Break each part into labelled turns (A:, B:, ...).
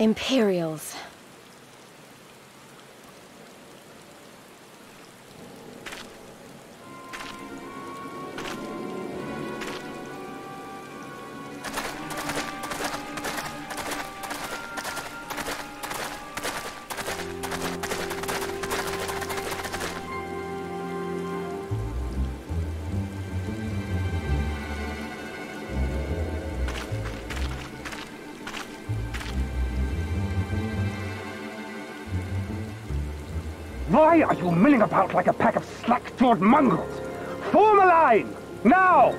A: Imperials.
B: Why are you milling about like a pack of slack-jawed mongrels? Form a line! Now!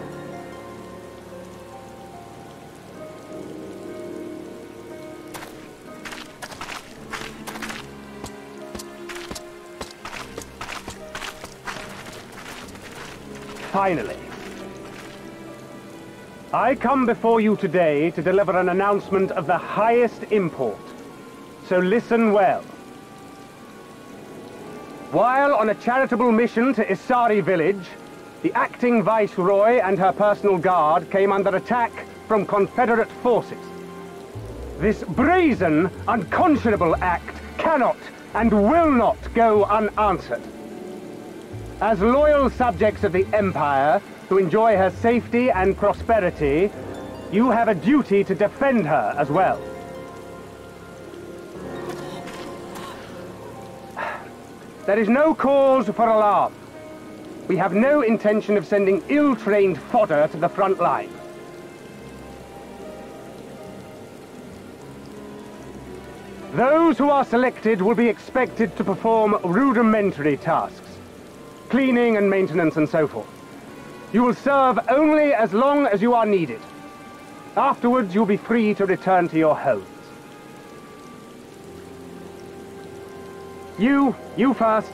B: Finally. I come before you today to deliver an announcement of the highest import. So listen well. While on a charitable mission to Isari village, the acting viceroy and her personal guard came under attack from Confederate forces. This brazen, unconscionable act cannot and will not go unanswered. As loyal subjects of the Empire, who enjoy her safety and prosperity, you have a duty to defend her as well. There is no cause for alarm. We have no intention of sending ill-trained fodder to the front line. Those who are selected will be expected to perform rudimentary tasks. Cleaning and maintenance and so forth. You will serve only as long as you are needed. Afterwards, you'll be free to return to your homes. You, you first.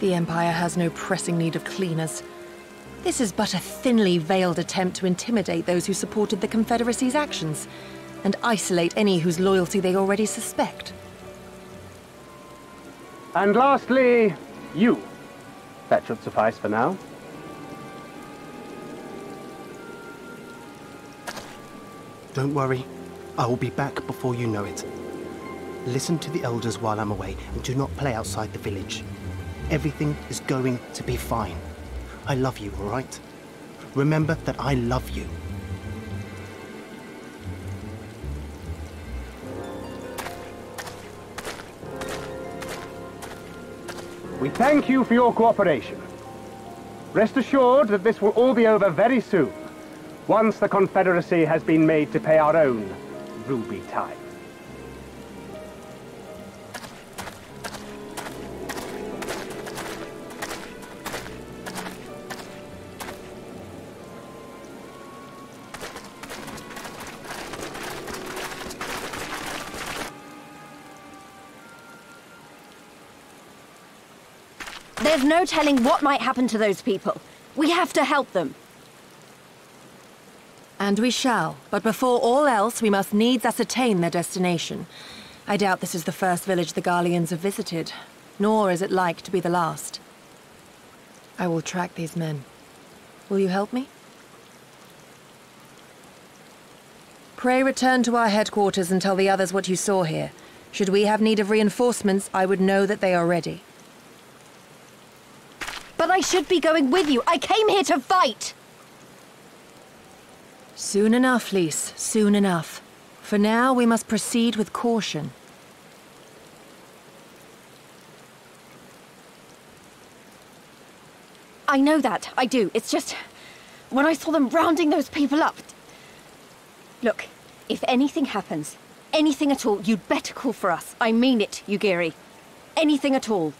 C: The Empire has no pressing need of cleaners. This is but a thinly veiled attempt to intimidate those who supported the Confederacy's actions, and isolate any whose loyalty they already suspect.
B: And lastly, you. That should suffice for now.
D: Don't worry. I will be back before you know it. Listen to the elders while I'm away, and do not play outside the village. Everything is going to be fine. I love you, all right? Remember that I love you.
B: We thank you for your cooperation. Rest assured that this will all be over very soon, once the Confederacy has been made to pay our own ruby tithe.
A: There's no telling what might happen to those people. We have to help them.
C: And we shall, but before all else, we must needs ascertain their destination. I doubt this is the first village the Garleans have visited, nor is it like to be the last. I will track these men. Will you help me? Pray return to our headquarters and tell the others what you saw here. Should we have need of reinforcements, I would know that they are ready.
A: But I should be going with you. I came here to fight!
C: Soon enough, Lyse, soon enough. For now, we must proceed with caution.
A: I know that, I do. It's just... When I saw them rounding those people up... Look, if anything happens, anything at all, you'd better call for us. I mean it, Yugiri. Anything at all.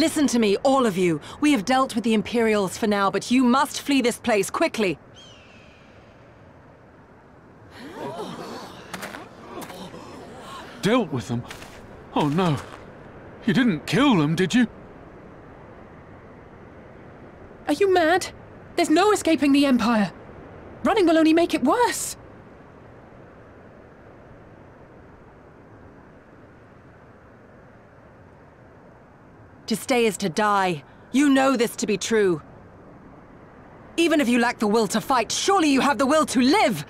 C: Listen to me, all of you. We have dealt with the Imperials for now, but you must flee this place, quickly.
E: Dealt with them? Oh no. You didn't kill them, did you?
F: Are you mad? There's no escaping the Empire. Running will only make it worse.
C: To stay is to die. You know this to be true. Even if you lack the will to fight, surely you have the will to live!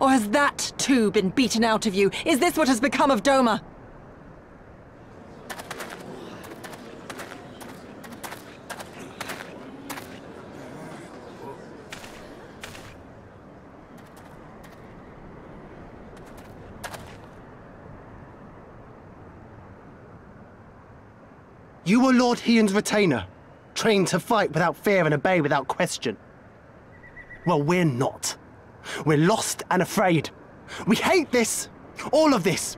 C: Or has that, too, been beaten out of you? Is this what has become of Doma?
D: You were Lord Hien's retainer, trained to fight without fear and obey without question. Well, we're not. We're lost and afraid. We hate this, all of this,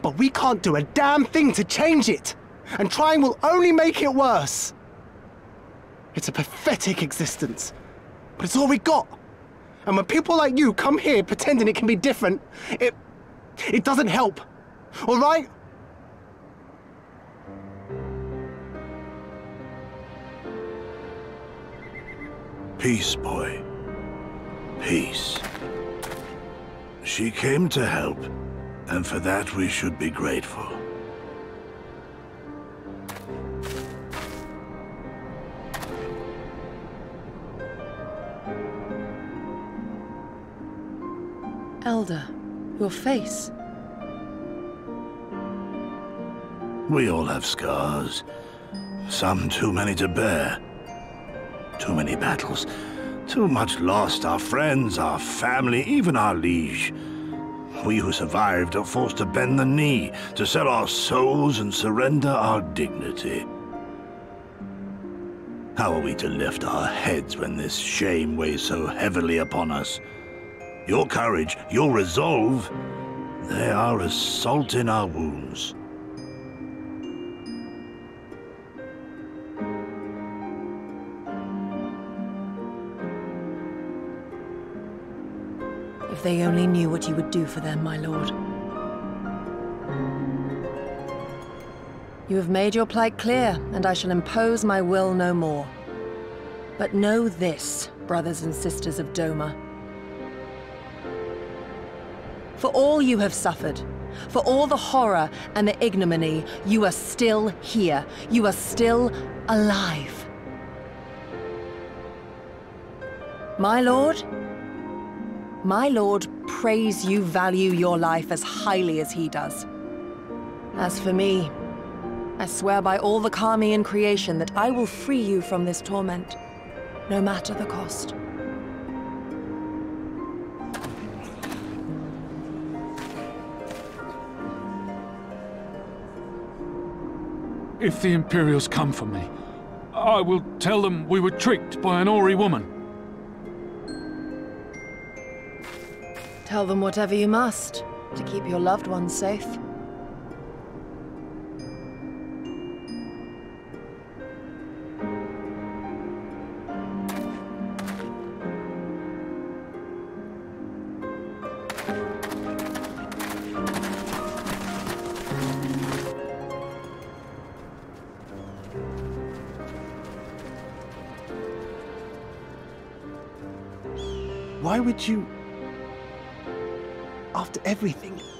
D: but we can't do a damn thing to change it. And trying will only make it worse. It's a pathetic existence, but it's all we got. And when people like you come here pretending it can be different, it. it doesn't help. All right?
G: Peace, boy. Peace. She came to help, and for that we should be grateful.
C: Elder, your face.
G: We all have scars. Some too many to bear. Too many battles. Too much lost, our friends, our family, even our liege. We who survived are forced to bend the knee, to sell our souls and surrender our dignity. How are we to lift our heads when this shame weighs so heavily upon us? Your courage, your resolve, they are as salt in our wounds.
C: They only knew what you would do for them, my lord. You have made your plight clear, and I shall impose my will no more. But know this, brothers and sisters of Doma. For all you have suffered, for all the horror and the ignominy, you are still here. You are still alive. My lord, my lord prays you value your life as highly as he does. As for me, I swear by all the Kami in creation that I will free you from this torment, no matter the cost.
E: If the Imperials come for me, I will tell them we were tricked by an Au Ra woman.
C: Tell them whatever you must to keep your loved ones safe.
D: Why would you. Everything?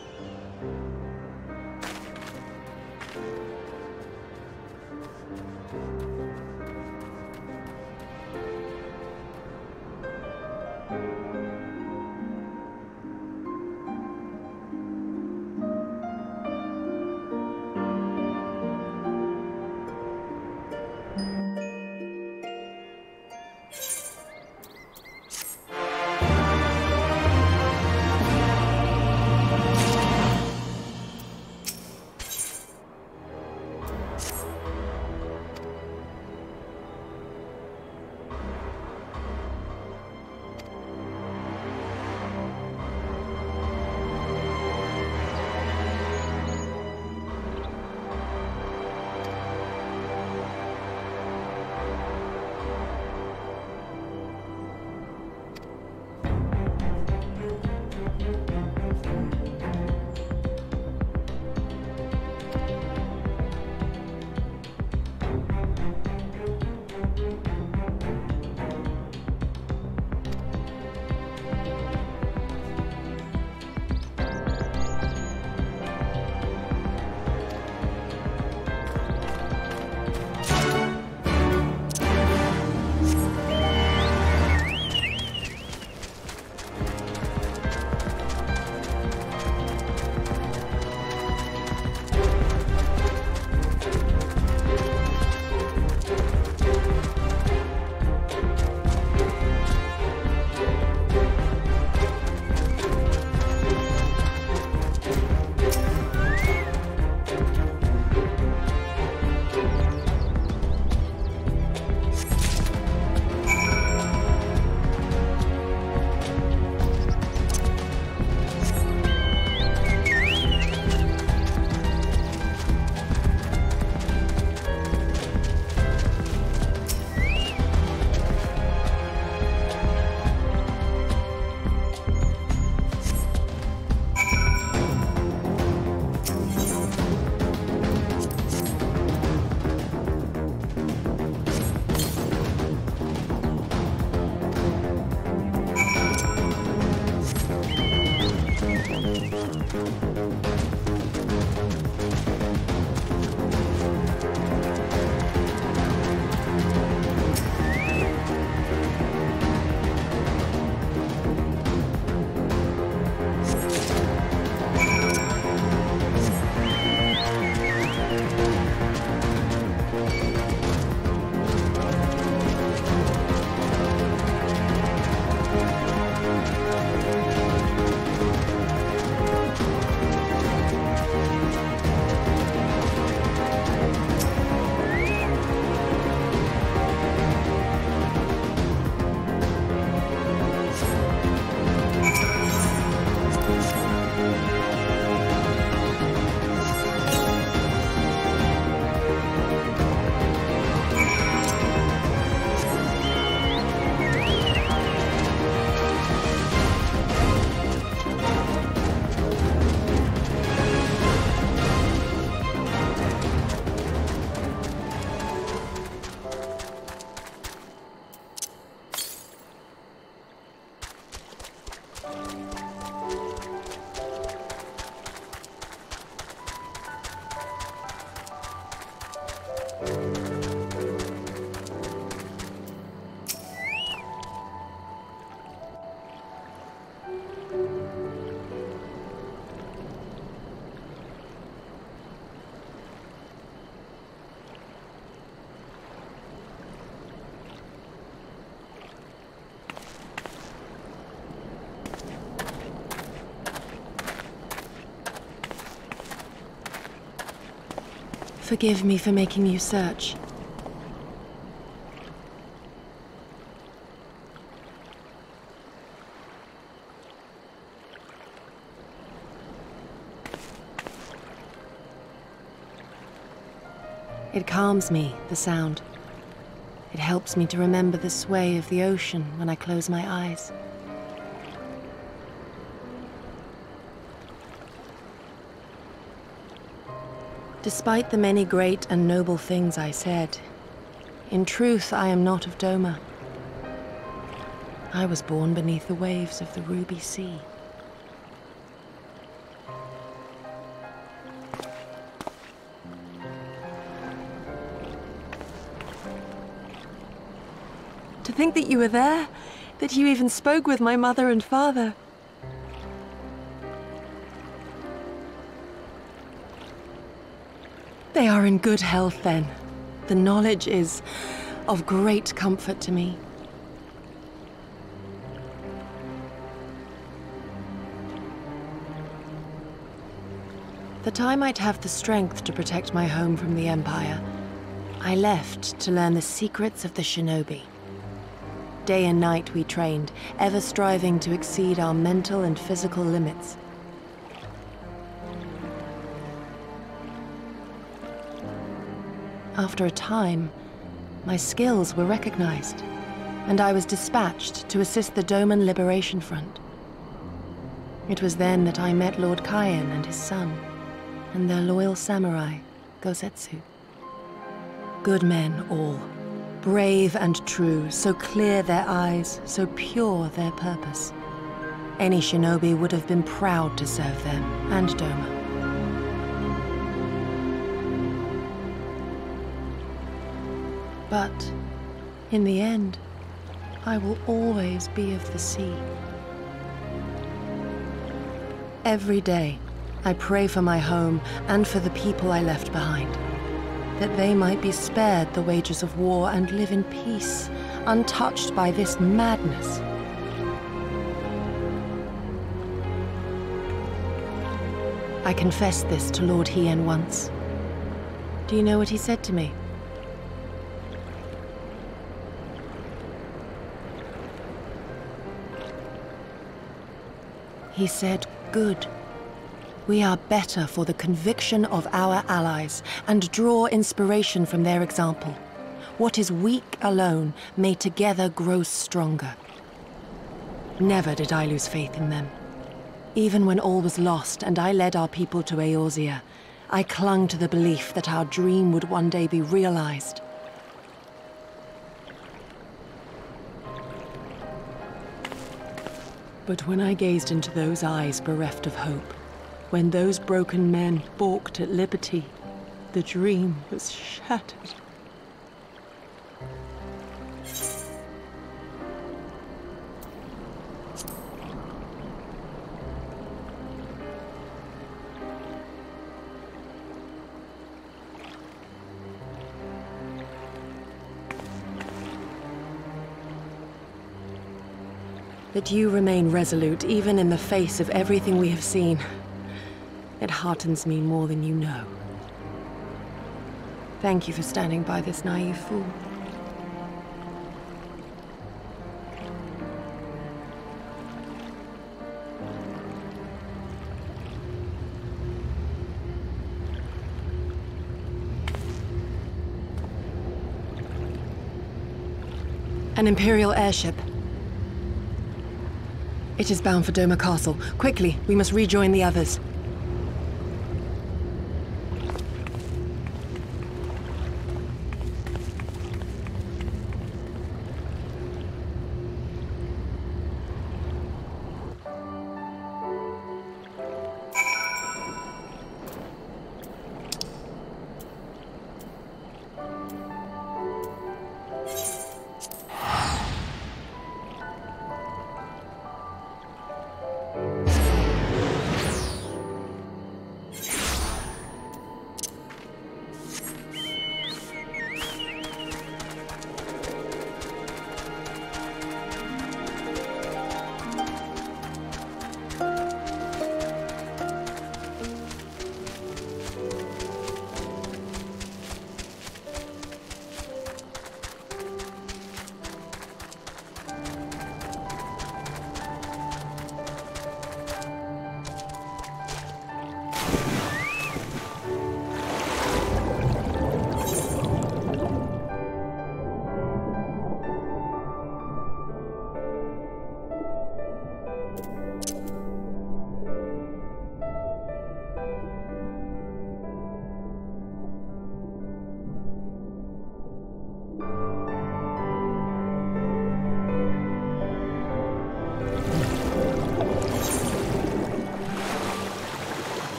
C: Forgive me for making you search. It calms me, the sound. It helps me to remember the sway of the ocean when I close my eyes. Despite the many great and noble things I said, in truth I am not of Doma. I was born beneath the waves of the Ruby Sea. To think that you were there, that you even spoke with my mother and father. Are in good health then. The knowledge is of great comfort to me. That I might have the strength to protect my home from the Empire, I left to learn the secrets of the shinobi. Day and night we trained, ever striving to exceed our mental and physical limits. After a time, my skills were recognized, and I was dispatched to assist the Doman Liberation Front. It was then that I met Lord Kaien and his son, and their loyal samurai, Gosetsu. Good men all, brave and true, so clear their eyes, so pure their purpose. Any shinobi would have been proud to serve them and Doma. But in the end, I will always be of the sea. Every day, I pray for my home and for the people I left behind, that they might be spared the wages of war and live in peace, untouched by this madness. I confessed this to Lord Hien once. Do you know what he said to me? He said, Good. We are better for the conviction of our allies and draw inspiration from their example. What is weak alone may together grow stronger. Never did I lose faith in them. Even when all was lost and I led our people to Eorzea, I clung to the belief that our dream would one day be realized. But when I gazed into those eyes bereft of hope, when those broken men balked at liberty, the dream was shattered. That you remain resolute even in the face of everything we have seen. It heartens me more than you know. Thank you for standing by this naive fool. An Imperial airship. It is bound for Doma Castle. Quickly, we must rejoin the others.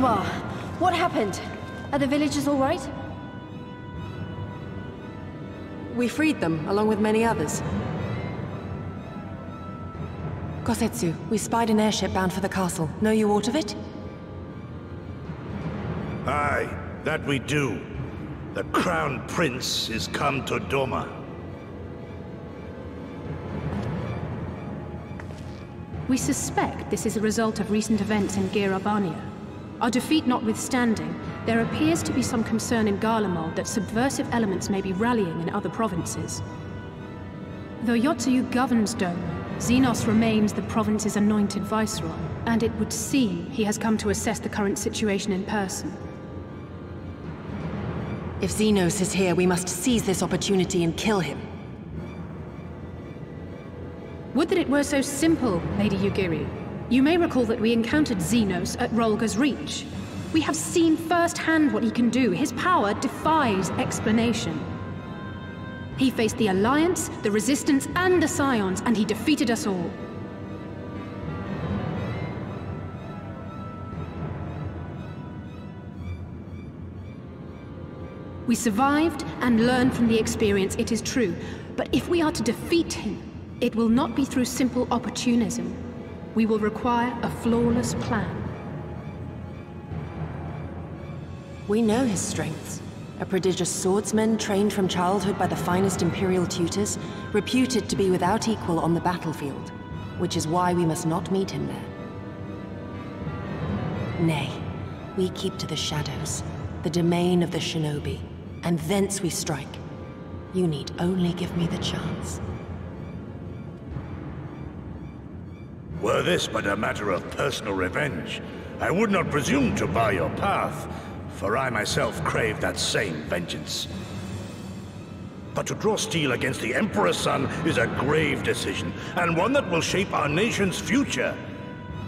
A: You are. What happened? Are the villagers all right?
C: We freed them, along with many others. Gosetsu, we spied an airship bound for the castle. Know you aught of it?
G: Aye, that we do. The Crown Prince is come to Doma.
H: We suspect this is a result of recent events in Gyr Abania. Our defeat notwithstanding, there appears to be some concern in Garlemald that subversive elements may be rallying in other provinces. Though Yotsuyu governs Doma, Zenos remains the province's anointed viceroy, and it would seem he has come to assess the current situation in person.
C: If Zenos is here, we must seize this opportunity and kill him.
H: Would that it were so simple, Lady Yugiri. You may recall that we encountered Zenos at Rhalgr's Reach. We have seen firsthand what he can do. His power defies explanation. He faced the Alliance, the Resistance, and the Scions, and he defeated us all. We survived and learned from the experience, it is true. But if we are to defeat him, it will not be through simple opportunism. We will require a flawless plan.
C: We know his strengths. A prodigious swordsman trained from childhood by the finest Imperial tutors, reputed to be without equal on the battlefield, which is why we must not meet him there. Nay, we keep to the shadows, the domain of the shinobi, and thence we strike. You need only give me the chance.
G: Were this but a matter of personal revenge, I would not presume to bar your path, for I myself crave that same vengeance. But to draw steel against the Emperor's son is a grave decision, and one that will shape our nation's future.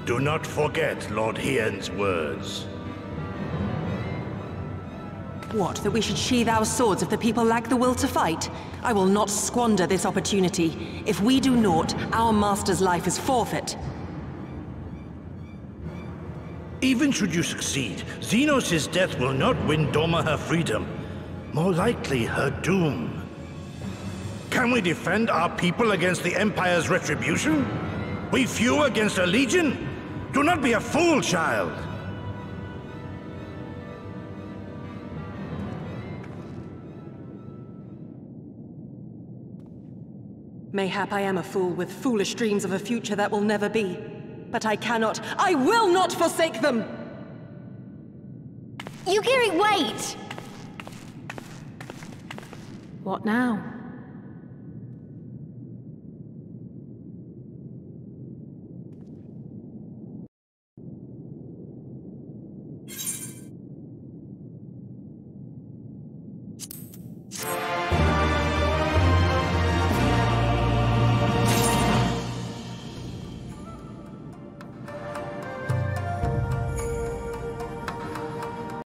G: Do not forget Lord Hien's words.
C: What, that we should sheathe our swords if the people lack the will to fight? I will not squander this opportunity. If we do naught, our master's life is forfeit.
G: Even should you succeed, Zenos' death will not win Doma her freedom. More likely, her doom. Can we defend our people against the Empire's retribution? We few against a legion? Do not be a fool, child!
C: Mayhap I am a fool with foolish dreams of a future that will never be. But I cannot, I will not forsake them!
A: Yugiri, wait!
H: What now?